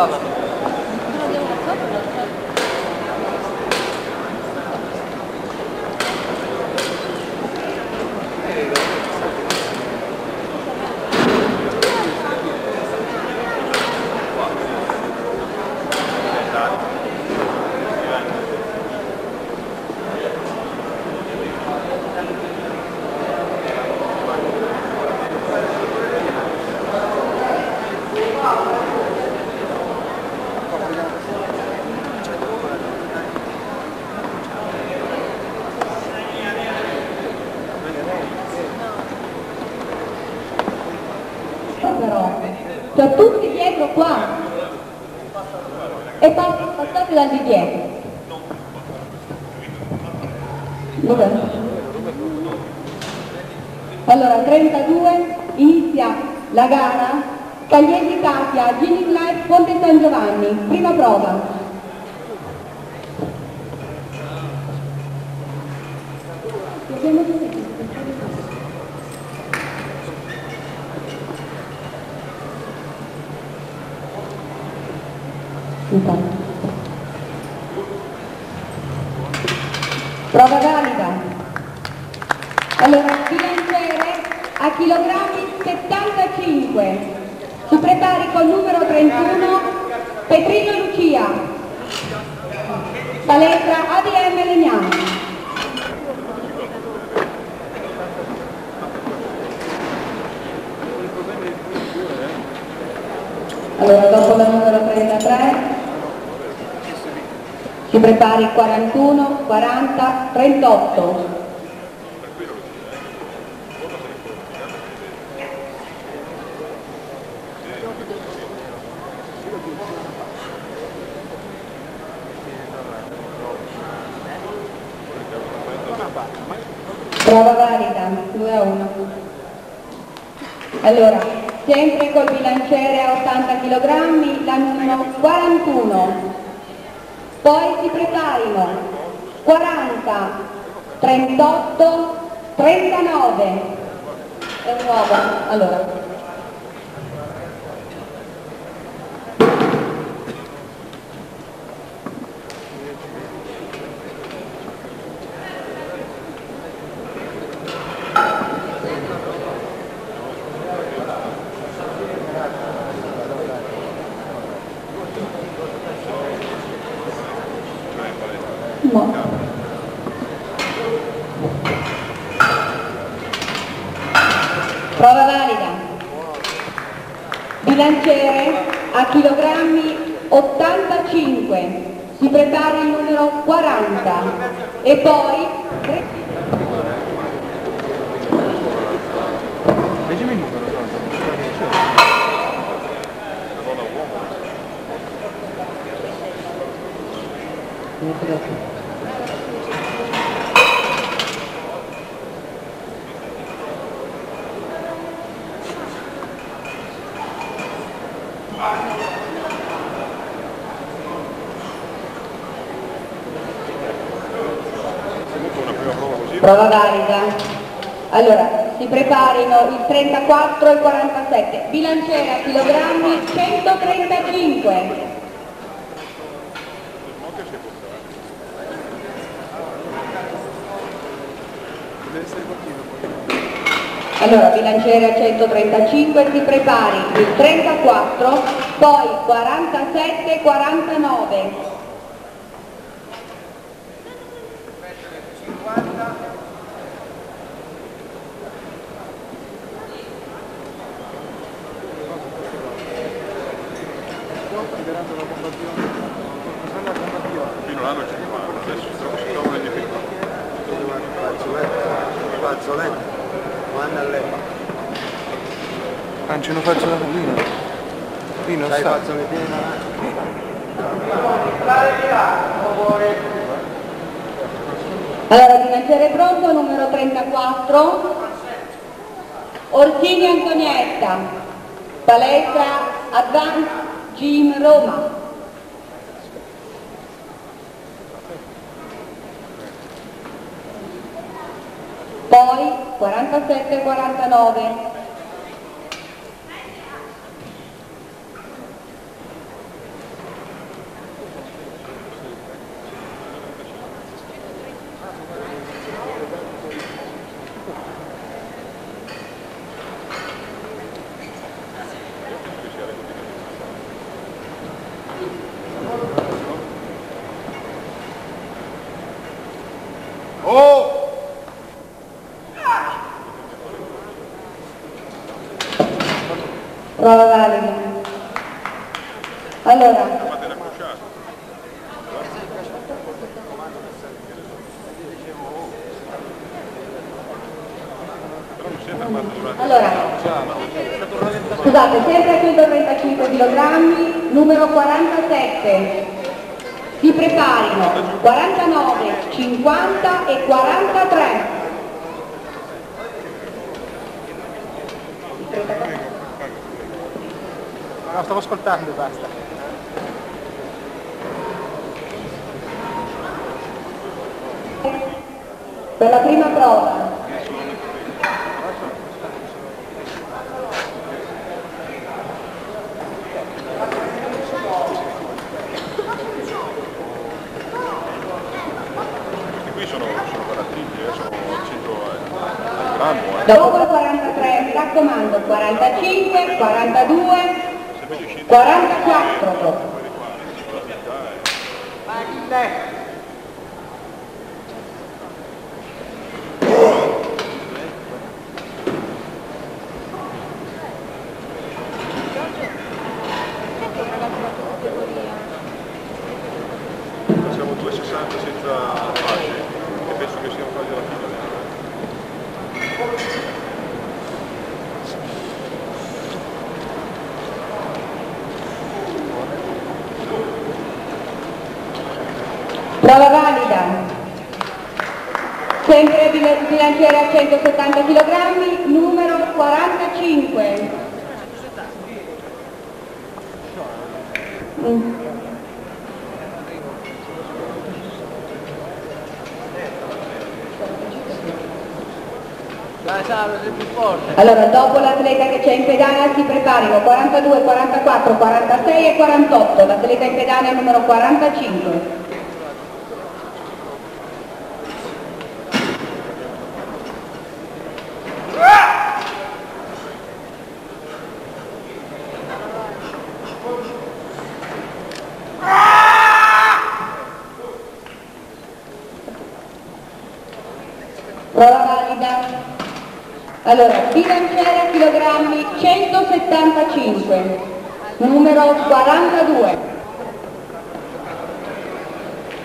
Hvala. E pa- passate dal di dietro. Dov'è? Allora, 32, inizia la gara. Cagliesi Katia, Gini Life, Ponte San Giovanni. Prima prova. Intanto. Prova valida. Allora, bilanciere a chilogrammi 75. Si prepari col numero 31, Petrino Lucia. Palestra ADM Legnano. Allora, dopo la numero 33, si prepari 41, 40, 38. Prova valida, 2 a 1. Allora, sempre col bilanciere a 80 kg, la numero 41. Poi si preparino 40, 38, 39. È nuova, allora. No. Prova valida. Bilanciere a chilogrammi 85. Si prepara il numero 40 e poi 10 minuti lo prova valida. Allora, si preparino il 34 e il 47. Bilanciere a chilogrammi 135. Allora, bilanciere a 135, si prepari il 34, poi 47 e 49. Non faccio la pallina. Pino, sai sta. fazzolettini Allora, bilanciere pronto, numero 34, Orsini Antonietta, palestra Advanced Gym Roma. Poi 47 e 49. Oh! Prova valida. Allora, Fate la crociata. Però mi Allora, scusate, sempre a 135 kg, numero 47. Si preparino 49, 50 e 43. No, stavo ascoltando, basta. Per la prima prova. Dopo il 43, mi raccomando, 45, 42, Se vedi scende 44. Siamo 2,60 senza fasce e penso che siamo quasi alla fine. Prova valida. Sempre bil- bilanciere a 170 kg, numero 45. Mm. Dai Saro, sei più forte. Allora, dopo l'atleta che c'è in pedana si preparino 42, 44, 46 e 48. L'atleta in pedana è numero 45. Prova valida. Allora, bilanciere chilogrammi 175, numero 42.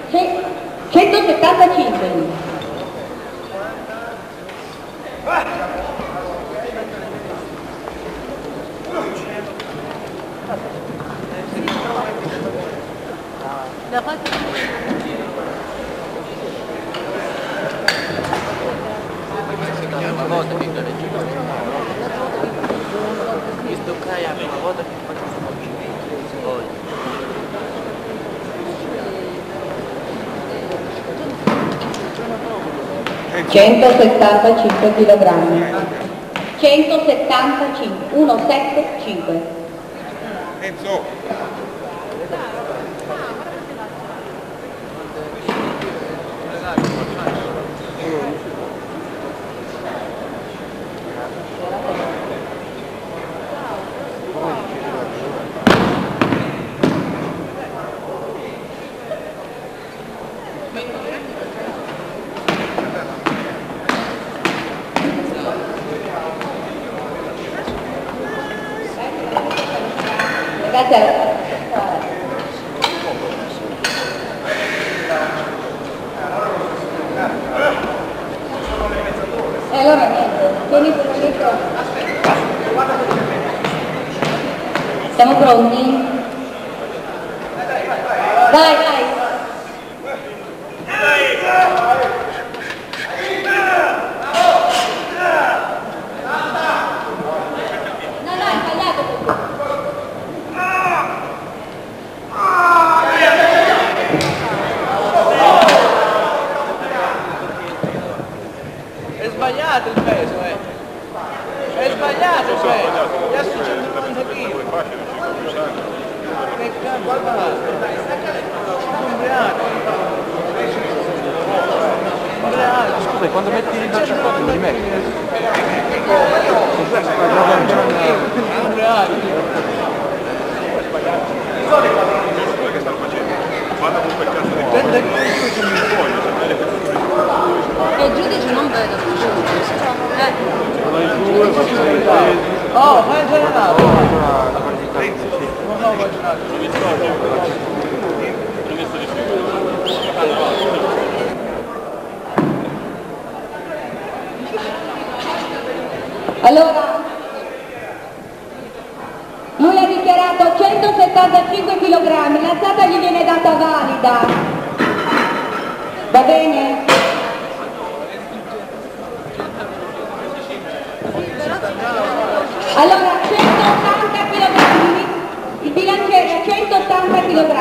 Ce- 175. Una volta che non Mi stoccai a una volta che faccio oggi. 175 kg. 175, 175. Allora, lui ha dichiarato 175 kg, l'alzata gli viene data valida. Va bene? Allora, 180 kg, il bilanciere a 180 kg.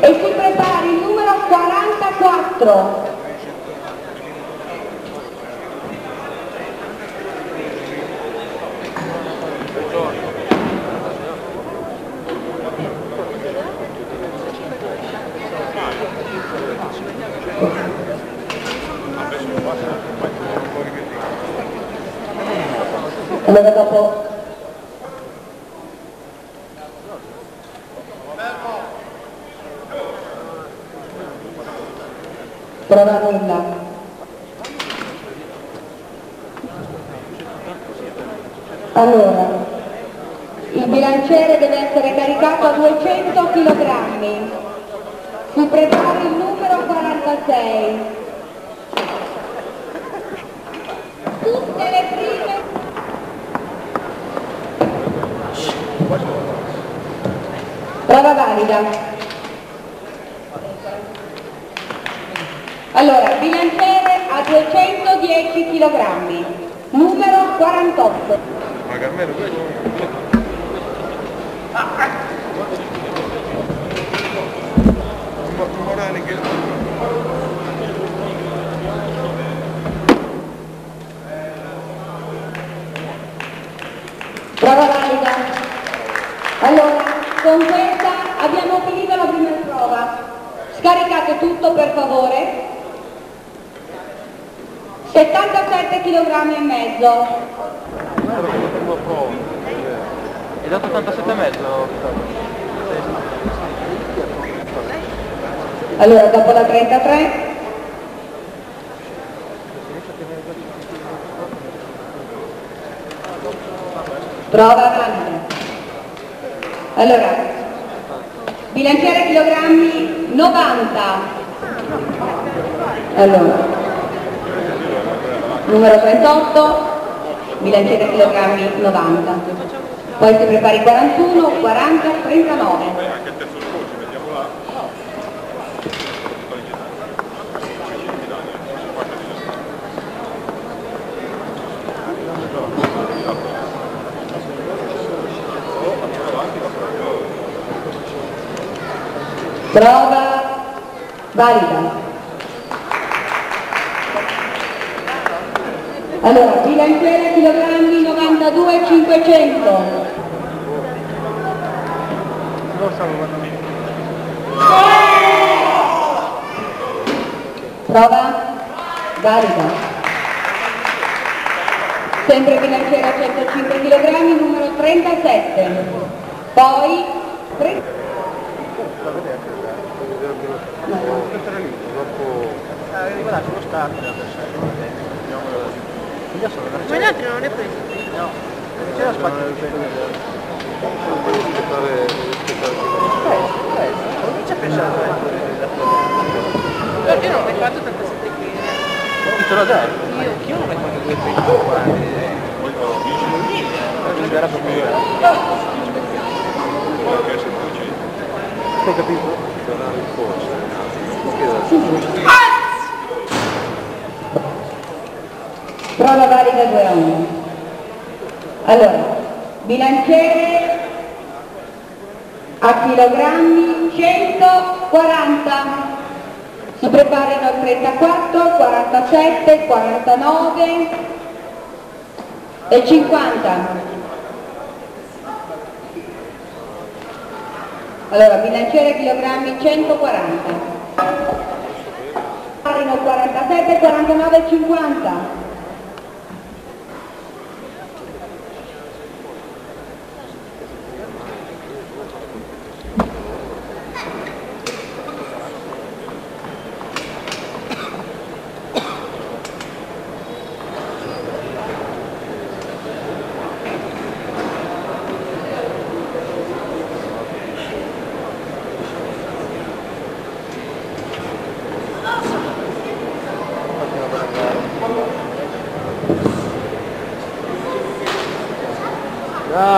E si prepari il numero 44. Allora dopo prova nulla. Allora, il bilanciere deve essere caricato a 200 kg. Si prepara il numero 46. Prova valida. Allora, bilanciere a 210 kg, numero 48. Ma Carmelo, questo Un morale che... Prova valida. Allora, con questa abbiamo finito la prima prova. Scaricate tutto per favore. 77 kg e mezzo. Hai dato 87 e mezzo? Allora, dopo la 33. Prova valida. Allora, bilanciere chilogrammi 90. Allora, numero 38, bilanciere chilogrammi 90. Poi si prepari 41, 40, 39. Anche il terzo scorso, mettiamo là. Prova valida. Allora, bilanciere chilogrammi 92 500. Lo stavo guardando. Prova valida. Sempre bilanciere a 105 kg, numero 37. Poi 30. Ah, Io sono la Ma gli altri non le presi? No, c'era spazio di Comincia a pensare Io non ho mai fatto 37 kg. Te l'ha detto? Io? Io non ho mai fatto due pesi. Era proprio Perché se tu ci... Hai capito? Prova valida 2 a 1. Allora, bilanciere a chilogrammi 140. Si preparano il 34, 47, 49 e 50. Allora, bilanciere chilogrammi 140. Preparano 47, 49 e 50.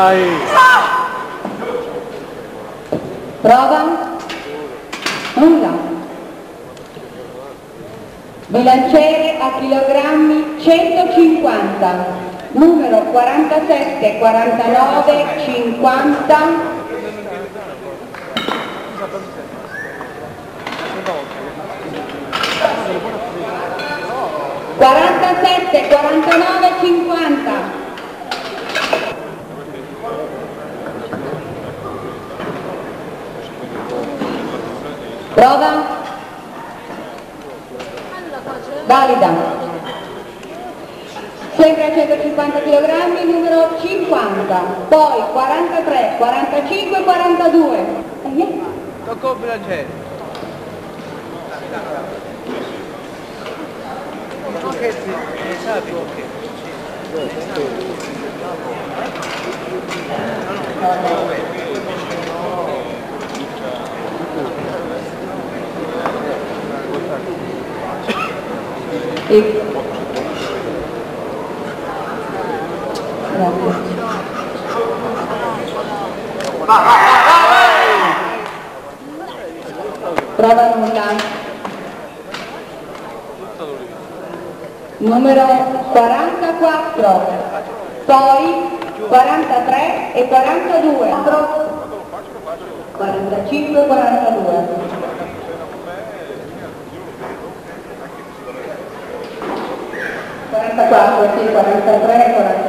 Dai! Prova? Nulla. Bilanciere a chilogrammi 150, numero 47, 49, 50, 47, 49, 50. Prova? Valida. Sempre a 150 kg, numero 50, poi 43, 45, 42. Eh, yeah. Tocco sì, esatto, E... Prova nulla. Numero 44, poi 43 e 42. 45 e 42. 44, sì, 43, 44.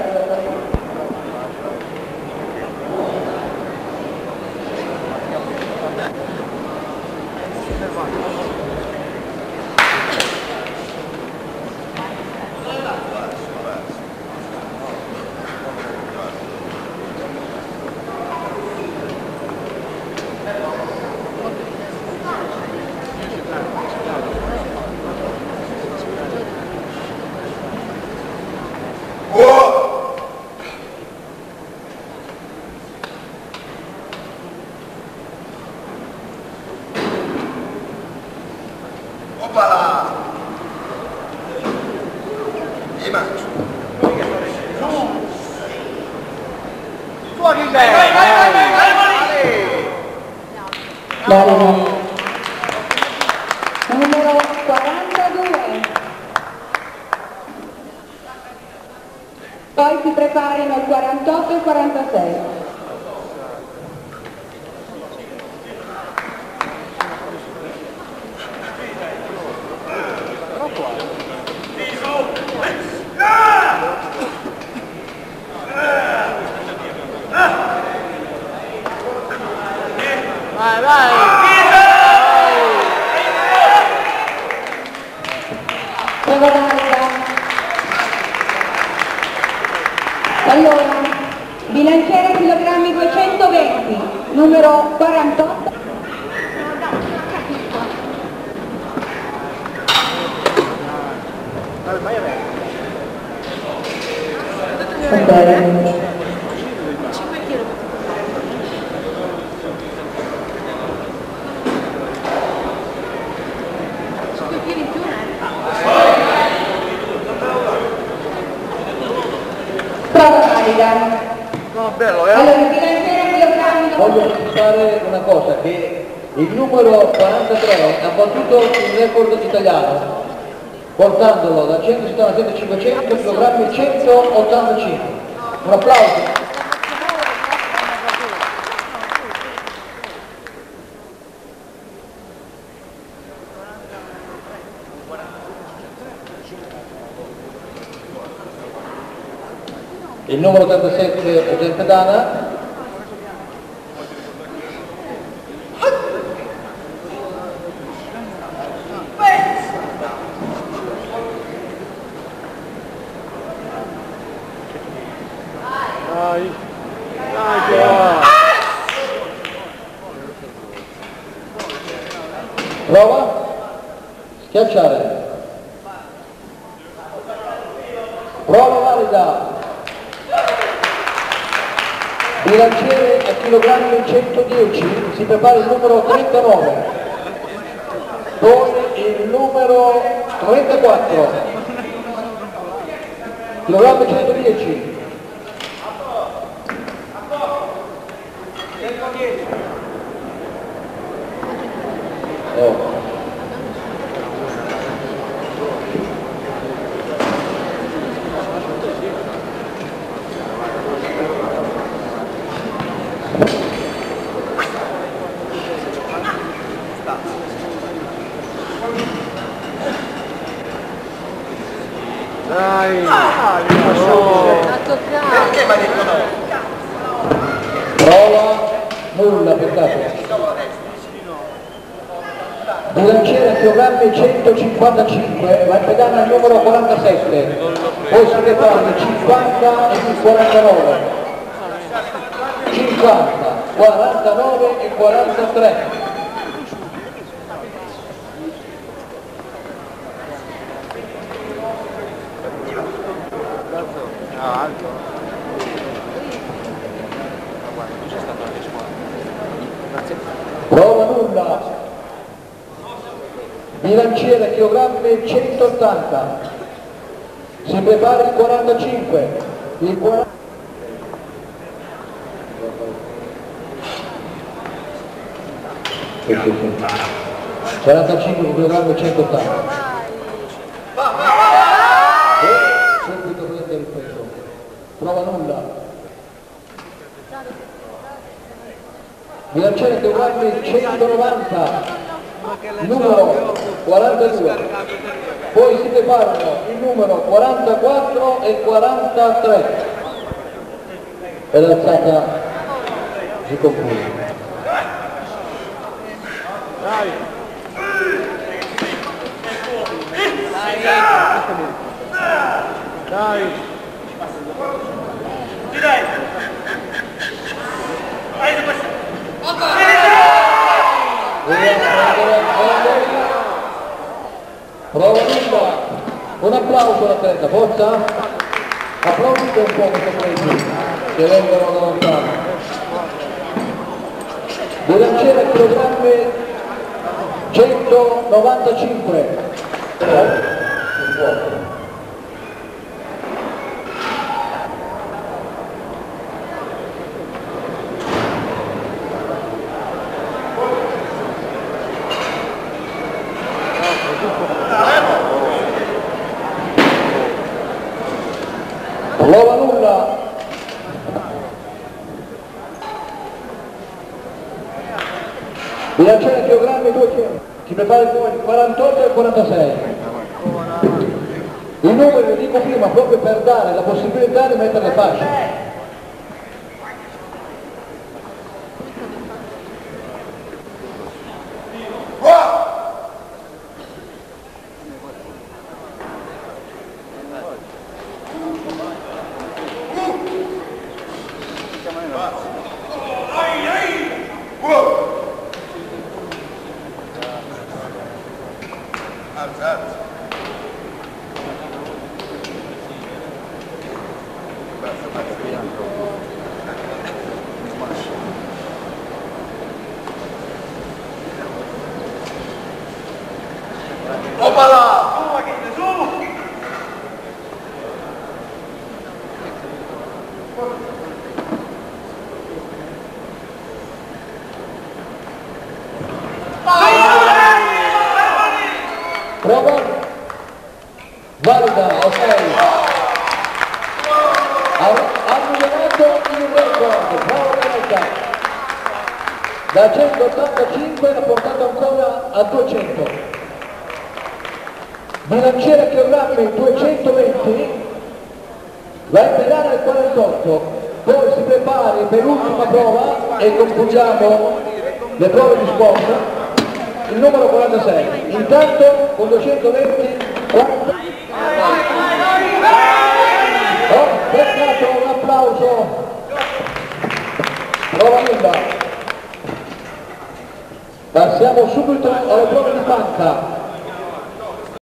Amen. Portandolo da 177 a 500 kg 185. Un applauso. Il numero 87 è Gentedana, Dai! Dai, che va! Prova. Schiacciare. Prova valida. Bilanciere a chilogrammi 110. Si prepara il numero 39. Poi il numero 34. Chilogrammi 110. Dai! Ha toccato. Perché mi ha detto no? Prova, nulla, peccato. Bilanciere programmi 155, va in pedana il numero 47, poi il 50 e il 49. 50, 49 e 43. Ah, alto. Nulla. Bilanciere chilogrammi 180. Si prepara il 45. Il 40. Sì, sì, sì. 45 kg 180. E subito prende il peso. Prova nulla. Bilanciere chilogrammi 190 numero 42 poi si preparano il numero 44 e 43 e l'alzata si conclude Dai! Dai! Prova lunga un applauso all'atleta forza applaudite un po' questo paese che vengono da lontano bilanciere chilogrammi 195 prova nulla bilanciere chilogrammi 200 si prepara poi il 48 e il 46 i numeri li dico prima proprio per dare la possibilità di mettere le fasce Alzate. Basta, basta. Opala! Prova. Valida ok. Ha- hanno levato il record. Bravo Valida da 185 l'ha portato ancora a 200 bilanciere chilogrammi 220 va in pedana al 48 poi si prepari per l'ultima prova e concludiamo le prove di sport il numero 46 intanto con 220 40 oh, peccato un applauso. Prova nulla passiamo subito alle prove di panca